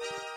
you